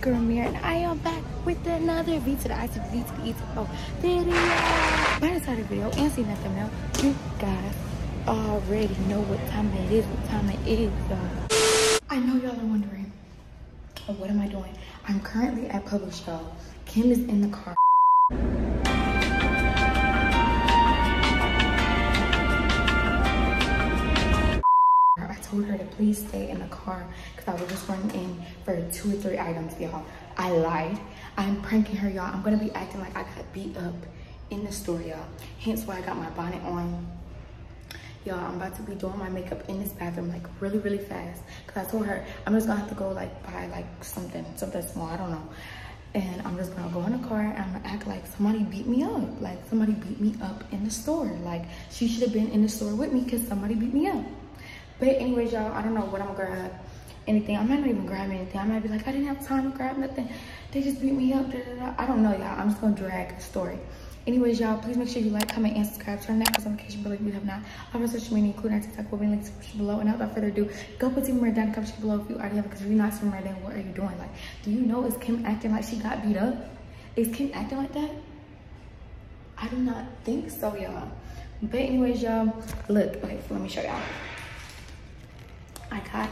girl Mirror, and I am back with another V to the I to the V to the E to the O video. By the of the video and see nothing else, you guys already know what time it is, what time it is, y'all. I know y'all are wondering, what am I doing? I'm currently at Publix, y'all. Kim is in the car. Told her to please stay in the car because I was just running in for two or three items, y'all. I lied. I'm pranking her, y'all. I'm gonna be acting like I got beat up in the store, y'all. Hence why I got my bonnet on. Y'all, I'm about to be doing my makeup in this bathroom like really, really fast. Cause I told her I'm just gonna have to go like buy like something, something small, I don't know. And I'm just gonna go in the car and I'm gonna act like somebody beat me up. Like somebody beat me up in the store. Like she should have been in the store with me because somebody beat me up. But anyways, y'all, I don't know what I'm gonna grab. Anything. I might not even grab anything. I might be like, I didn't have time to grab nothing. They just beat me up. Da, da, da. I don't know, y'all. I'm just gonna drag the story. Anyways, y'all, please make sure you like, comment, and subscribe. Turn that notification bell if you have not. All our social media, including our TikTok, will be in the description below. And without further ado, go put Team Red down in the comment below if you already have it. Because if you're not Team Red, then what are you doing? Like, do you know is Kim acting like she got beat up? Is Kim acting like that? I do not think so, y'all. But anyways, y'all, look. Okay, let me show y'all. I got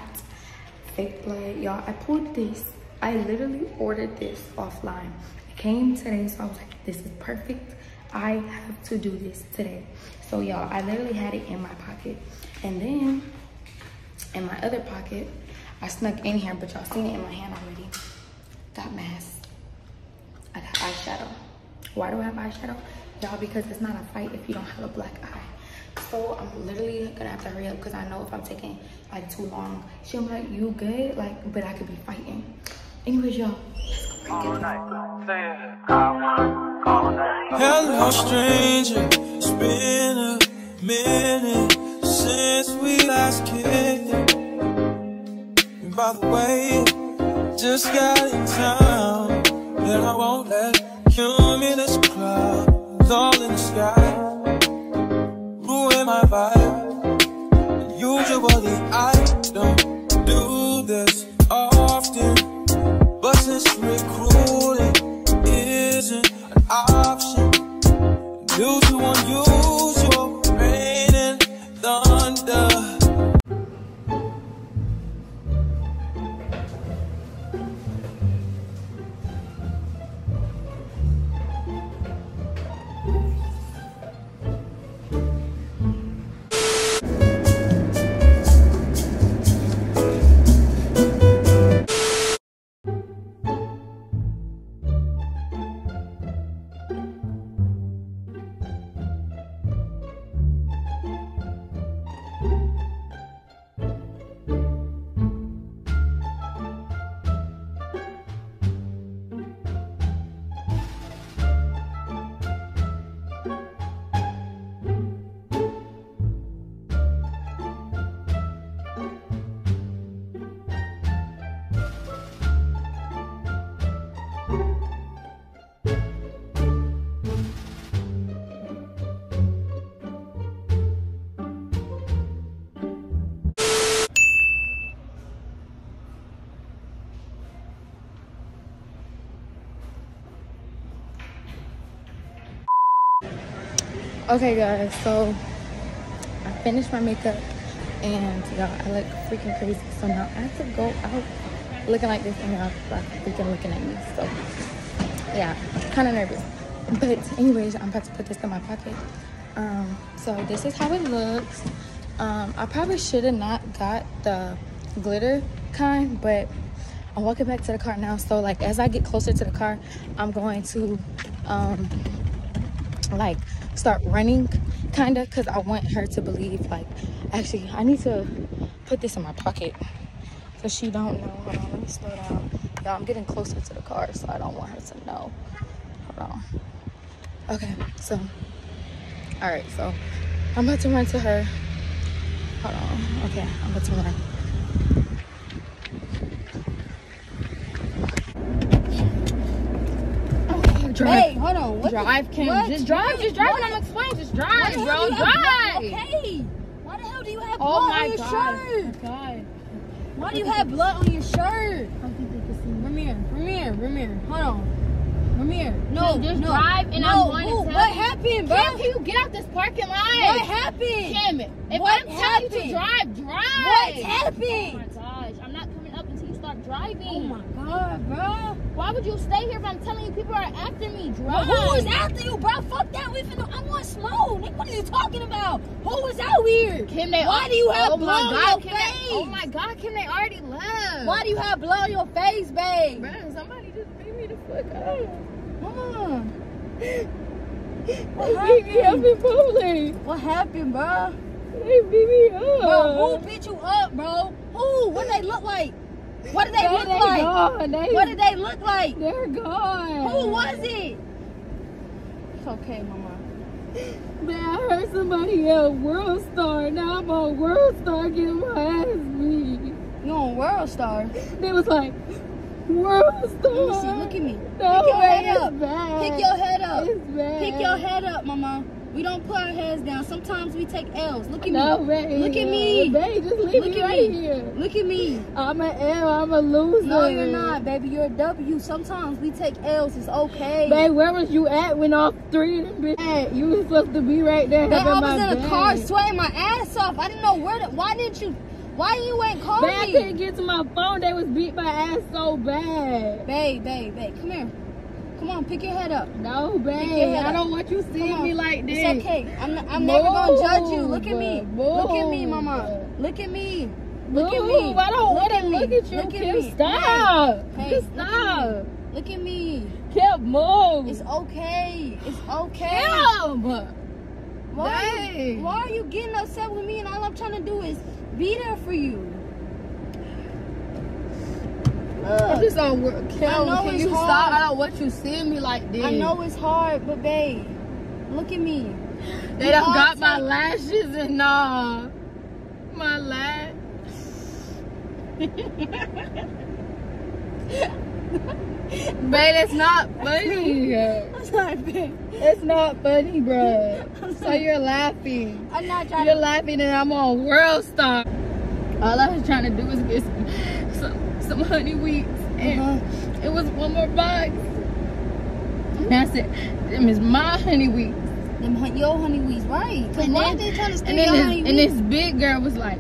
fake blood, y'all. I pulled this. I literally ordered this offline. It came today, so I was like, this is perfect. I have to do this today. So y'all, I literally had it in my pocket. And then in my other pocket, I snuck in here, but y'all seen it in my hand already. Got mask. I got eyeshadow. Why do I have eyeshadow? Y'all, because it's not a fight if you don't have a black eye. So I'm literally gonna have to hurry up because I know if I'm taking like too long, she'll be like, you good? Like, but I could be fighting. Anyways, y'all. Hello, stranger. It's been a minute since we last kicked it. And by the way, just got in town, and I won't let cumulus clouds all in the sky Okay, guys, so I finished my makeup and y'all, I look freaking crazy. So now I have to go out looking like this and y'all are freaking looking at me. So yeah, kind of nervous. But anyways, I'm about to put this in my pocket. Um, so this is how it looks. Um, I probably should have not got the glitter kind, but I'm walking back to the car now. So like as I get closer to the car, I'm going to um like start running kind of because i want her to believe like actually i need to put this in my pocket so she don't know. Hold on let me slow down. Y'all i'm getting closer to the car so i don't want her to know. Hold on. Okay so all right so i'm about to run to her. Hold on okay i'm about to run Hey, hold on. What Drive, Kim. What? Just drive. Just drive, What? and I'm explaining. Just drive, bro. do you have Drive. Okay. Why the hell do you have Oh blood my on your god. shirt? Oh my god. Why do you have blood on your shirt? I don't think they can see. Come here. Come here. here, Ramiere. Hold on. Ramiere, no, Just- just no, drive and no. I'm going to tell What happened, bro? Kim, can you get out this parking lot? What happened? Kim, if What I'm telling you to drive, drive. What Oh happened? my gosh, I'm not coming up until you start driving. Oh my god, bro. Why would you stay here if I'm telling you people are after me? Bro, Drive. who was after you, bro? Fuck that. We finna. I want smoke. Nigga, what are you talking about? Who was out here? Kim, they Why do you have oh blood my on God, your Kim, they- face? oh my God, Kim, they already left. Why do you have blood on your face, babe? Bro, somebody just beat me the fuck up. Mama. What happened? What happened, bro? They beat me up. Bro, who beat you up, bro? Who? What they look like? What did they They- look they like? Gone. They, What did they look like? They're gone. Who was it? It's okay, mama. Man, I heard somebody yell World Star. Now I'm on World Star getting my ass beat. You on World Star? They was like, World Star. Let me see. Look at me. No, Pick your head up. bad. Pick your head up. Pick your head up, mama. We don't put our heads down. Sometimes we take L's. Look at No, me. babe. Look at me. Babe, just leave Look me at right me. here. Look at me. I'm an L. I'm a loser. No, you're not, baby. You're a W. Sometimes we take L's. It's okay. Babe, where was you at when all three of them bitches at? You was supposed to be right there. Babe, I was in a car sweating my ass off. I didn't know where to. Why didn't you? Why you ain't call Babe, I couldn't get to my phone. They was beat my ass so bad. Babe, babe, babe, come here. Come on, pick your head up. No, babe. I don't want you seeing me like this. It's okay. I'm, not, I'm never gonna judge you. Look at me. Move. Look at me, mama. Look at me. Look at me. I don't want to look at you. Look at Kim, me. stop. Hey, Just stop. Look at me. Kim, move. It's okay. It's okay. Kim. Why are, you, why are you getting upset with me and all I'm trying to do is be there for you? I'm Look, just on work. Kim, I know can it's you hard. stop? I don't want you seeing me like this. I know it's hard, but babe, look at me. They You done got my lashes and uh, my lash. Babe, it's not funny. I'm sorry, babe. It's not funny, bro. So you're laughing. I'm not trying You're laughing and I'm on World Star. All I was trying to do was get some, some, honey wheats. And Uh-huh. it was one more box. And I said, them is my honey wheats. Them your honey wheats, right? Cause And why then- they trying to steal And your this, honey and this big girl was like,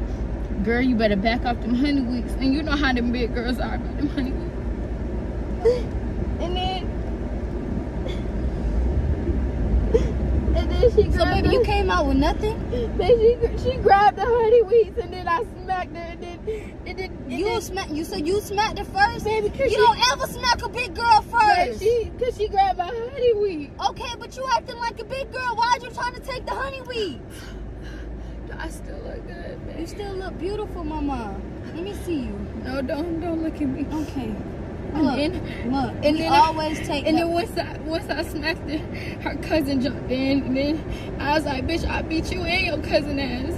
girl, you better back off them honey wheats. And you know how them big girls are about them honey wheats. And then, and then she So baby, you came out with nothing. then she, she grabbed the honey wheats and then I smacked her and then, You smack. You said you smacked it first. Baby, you she- don't ever smack a big girl first. she, cause she grabbed my honey wheat. Okay, but you acting like a big girl. Why'd you trying to take the honey wheat? I still look good, You still look beautiful, mama. Let me see you. No, don't, don't look at me. Okay. And Look, then, look. and we then I- always take. and the- then once I, once I smacked her, her cousin jumped in, and then I was like, bitch, I beat you and your cousin ass.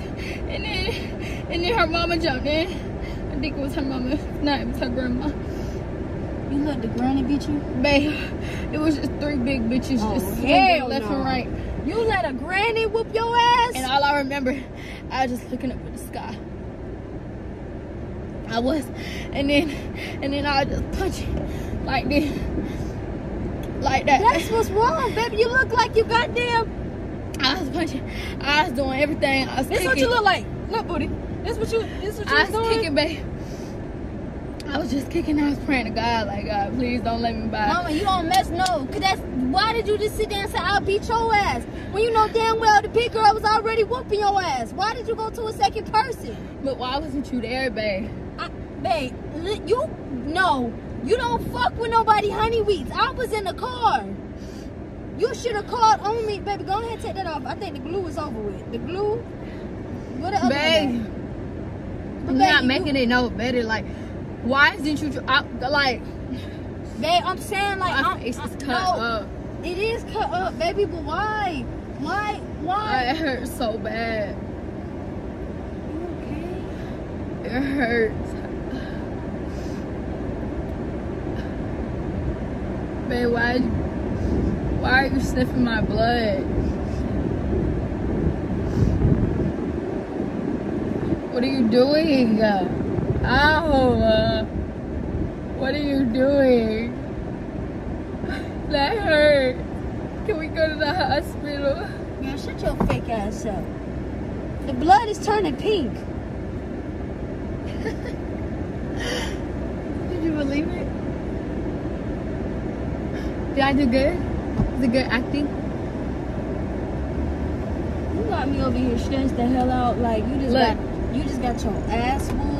And then, and then her mama jumped in. I think it was her mama, not it was her grandma. you let the granny beat you. Babe, it was just three big bitches Oh, just hell swinging left no. and right. You let a granny whoop your ass. And all I remember, I was just looking up at the sky. I was, and then, and then I just punching like this, like that. That's what's wrong, baby. You look like you goddamn. I was punching. I was doing everything. I was This kicking. what you look like. Look, booty. This what you. This what you I was was doing. kicking, babe. I was just kicking. I was praying to God, like God, please don't let me buy. Mama, you don't mess no. Cause that's why did you just sit there and say I'll beat your ass when you know damn well the big girl was already whooping your ass? Why did you go to a second person? But why wasn't you there, babe? I, babe, you no, you don't fuck with nobody honey weeds. I was in the car. You should have called on me, baby. Go ahead, and take that off. I think the glue is over with. The glue. What the other Babe, But not making it no better. Like, why didn't you? I, like, Babe, I'm saying like my I'm, face I- is cut no, up. It is cut up, baby. But why? Why? Why? It hurts so bad. You okay? It hurts. Babe, why? Why are you sniffing my blood? What are you doing? Ow! What are you doing? That hurt. Can we go to the hospital? Man, shut your fake ass up. The blood is turning pink. Did you believe it? Did I do good? It good acting? You got me over here stressed the hell out. Like you just Look. got you just got your ass whooped and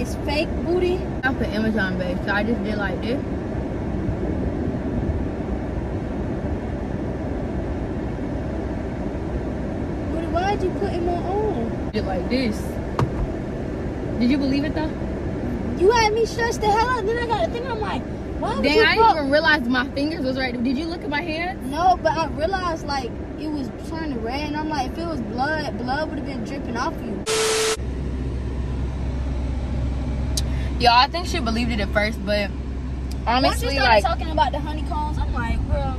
this fake booty. I put Amazon base, so I just did like this. Booty, why'd you put him on? Did like this. Did you believe it though? You had me stressed the hell out. Then I got to think I'm like, why would Dang, you I didn't even realize my fingers was right. Did you look at my hand? No, but I realized like it was turning red, and I'm like, if it was blood, blood would have been dripping off you. Y'all, I think she believed it at first, but honestly, like talking about the honeycombs, I'm like, bro,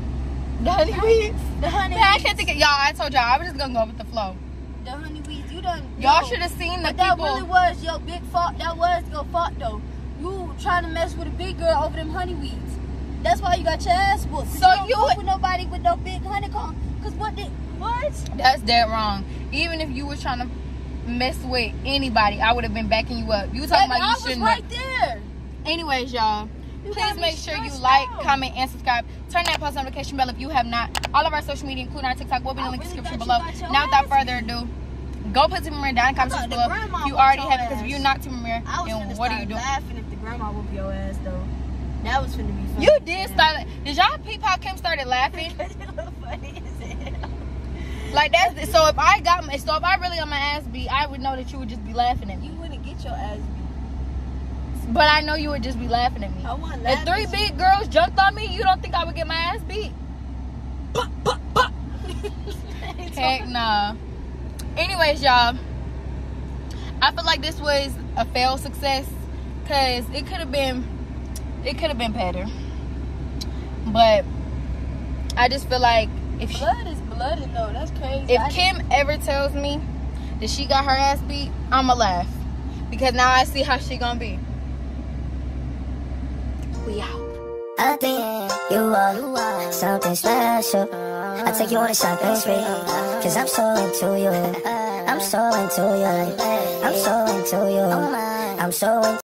the honeyweeds. the honey, Man, I can't think of y'all. I told y'all I was just gonna go with the flow. the honeyweeds, you done. Y'all should have seen the But that really was your big fault. That was your fault though. You trying to mess with a big girl over them honeyweeds. That's why you got your ass whooped. So you, you with nobody with no big honeycomb. Cause what did what? That's dead wrong. Even if you were trying to mess with anybody, I would have been backing you up. You talking Baby, about you was shouldn't. right there. Anyways, y'all, You please make sure you like, out. comment, and subscribe. Turn that post notification bell if you have not. All of our social media, including our TikTok, will be in the link really description below. you Now, without further ado, go put Team Mirror down in the comment section below. you already have it, because if you're not Team Mirror, then what are you doing? laughing if the grandma whoop your ass though. That was finna be funny. You did start. Did y'all peep how Kim started laughing? funny. Like that's so. If I got my, so if I really got my ass beat, I would know that you would just be laughing at me. You wouldn't get your ass beat. But I know you would just be laughing at me. I wasn't If three big girls jumped on me, you don't think I would get my ass beat? Heck nah. Anyways, y'all, I feel like this was a failed success because it could have been, it could have been better. But I just feel like if she, Blood is blood, though. That's crazy. if I- Kim ever tells me that she got her ass beat, I'ma laugh because now I see how she gonna be. We out. I think you are something special. I take you on a shopping spree. Cause I'm so into you. I'm so into you. I'm so into you. I'm so into